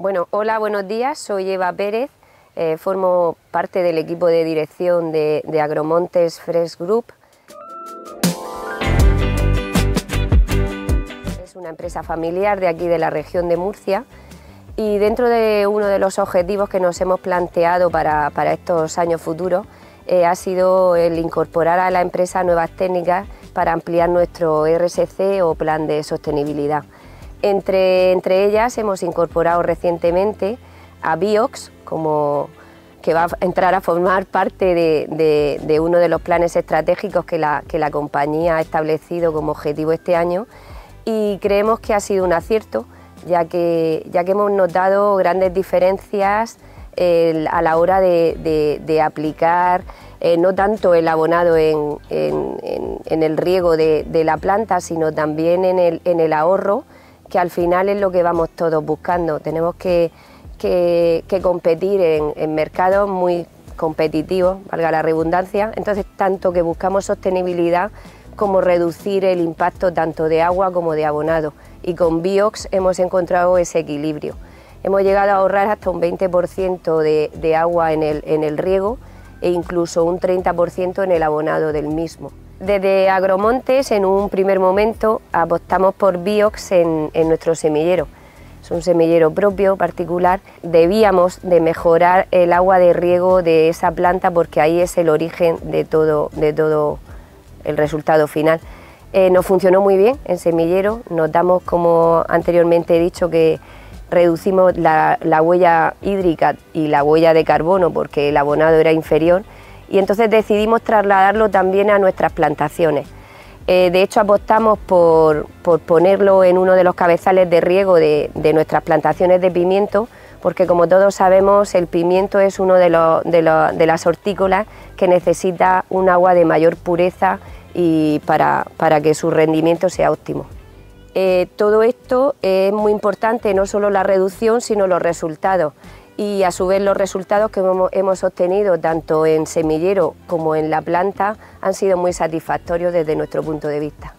Bueno, hola, buenos días, soy Eva Pérez, eh, formo parte del equipo de dirección de, Agromontes Fresh Group. Es una empresa familiar de aquí de la región de Murcia y dentro de uno de los objetivos que nos hemos planteado para, estos años futuros eh, ha sido el incorporar a la empresa nuevas técnicas para ampliar nuestro RSC o plan de sostenibilidad. Entre, ellas hemos incorporado recientemente a Biox, como que va a entrar a formar parte de, uno de los planes estratégicos que la, compañía ha establecido como objetivo este año. Y creemos que ha sido un acierto, ya que, ya que hemos notado grandes diferencias a la hora de, aplicar eh, no tanto el abonado en, el riego de, la planta, sino también en el ahorro que al final es lo que vamos todos buscando. Tenemos que, competir en, mercados muy competitivos, valga la redundancia, entonces tanto que buscamos sostenibilidad como reducir el impacto tanto de agua como de abonado y con Biox hemos encontrado ese equilibrio. Hemos llegado a ahorrar hasta un 20% de, de, agua en el, en el riego e incluso un 30% en el abonado del mismo. Desde Agromontes, en un primer momento, apostamos por Biox en, nuestro semillero. Es un semillero propio, particular. Debíamos de mejorar el agua de riego de esa planta porque ahí es el origen de todo, de todo el resultado final. Eh, nos funcionó muy bien en semillero, notamos, como anteriormente he dicho, que reducimos la huella hídrica y la huella de carbono porque el abonado era inferior y entonces decidimos trasladarlo también a nuestras plantaciones. Eh, de hecho, apostamos por, ponerlo en uno de los cabezales de riego de, nuestras plantaciones de pimiento, porque como todos sabemos, el pimiento es uno de, las hortícolas que necesita un agua de mayor pureza y para, que su rendimiento sea óptimo. Eh, todo esto es muy importante, no solo la reducción, sino los resultados y a su vez los resultados que hemos obtenido tanto en semillero como en la planta han sido muy satisfactorios desde nuestro punto de vista.